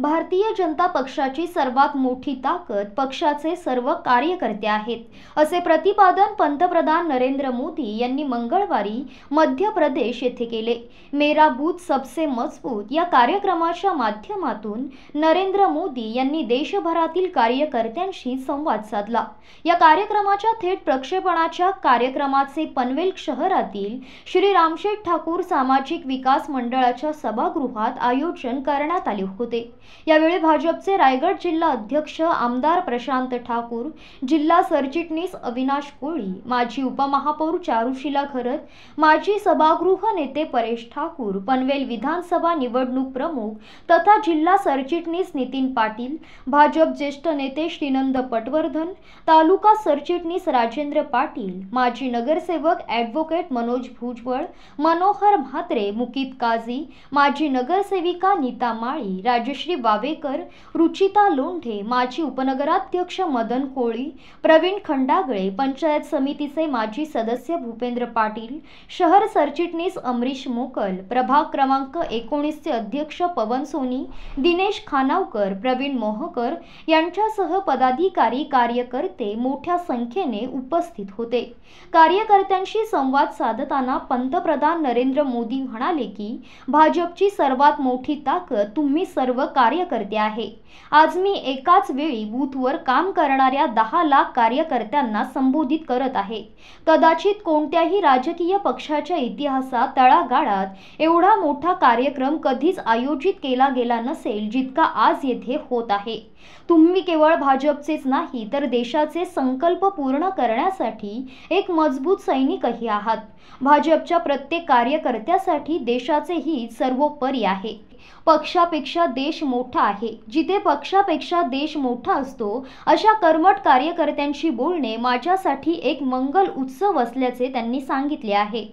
भारतीय जनता पक्षाची सर्वात मोठी ताकद पक्षाचे सर्व कार्यकर्ते आहेत. असे प्रतिपादन पंतप्रधान नरेंद्र मोदी यांनी मंगळवारी मध्य प्रदेश येथे केले. मेरा बूथ सबसे मजबूत या कार्यक्रमाच्या माध्यमातून नरेंद्र मोदी यांनी देशभरातील कार्यकर्त्यांशी संवाद साधला. या कार्यक्रमाच्या थेट प्रक्षेपणाच्या कार्यक्रमाचे पनवेल शहरातील श्री रामशेठ ठाकूर सामाजिक विकास मंडळाच्या सभागृहात आयोजन करण्यात आले होते. यावेळी भाजपचे रायगड जिल्हा अध्यक्ष आमदार प्रशांत ठाकूर जिल्हा सरचिटणीस अविनाश कोळी माजी उपमहापौर चारुशिला खरत माजी सभागृह नेते परेश ठाकूर पनवेल विधानसभा निवडणूक प्रमुख तथा जिल्हा सरचिटणीस नितीन पाटील भाजप ज्येष्ठ नेते श्रीनंद पटवर्धन तालुका सरचिटणीस राजेंद्र पाटील माजी नगरसेवक ॲडव्होकेट मनोज भुजबळ मनोहर म्हात्रे मुकीत काझी माजी नगरसेविका नीता माळी राजश्री वावेकर रुचिता लोंढे माजी उपनगराध्यक्ष मदन कोळी प्रवीण खंडागळे पंचायत समितीचे माजी सदस्य भूपेंद्र पाटील शहर सरचिटणीस अमरीश मोकल प्रभाग क्रमांक एकोणीसचे अध्यक्ष पवन सोनी दिनेश खानावकर प्रवीण मोहकर यांच्यासह पदाधिकारी कार्यकर्ते मोठ्या संख्येने उपस्थित होते. कार्यकर्त्यांशी संवाद साधताना पंतप्रधान नरेंद्र मोदी म्हणाले की भाजपची सर्वात मोठी ताकद तुम्ही सर्व कार्यकर्ते आहे. आज मी एकाच वेळी बूथवर काम करणाऱ्या दहा लाख कार्यकर्त्यांना संबोधित करत आहे. कदाचित कोणत्याही राजकीय पक्षाच्या इतिहासात तळागाळात एवढा मोठा कार्यक्रम कधीच आयोजित केला गेला नसेल जितका आज येथे होत आहे. तुम्ही केवळ भाजपचेच नाही तर देशाचे संकल्प पूर्ण करण्यासाठी एक मजबूत सैनिकही आहात. भाजपच्या प्रत्येक कार्यकर्त्यासाठी देशाचे हित सर्वोपरी आहे. पक्षापेक्षा देश मोठा आहे. जिथे पक्षापेक्षा देश मोठा असतो अशा कर्मठ कार्यकर्त्यांशी बोलणे माझ्यासाठी एक मंगल उत्सव असल्याचे त्यांनी सांगितले आहे.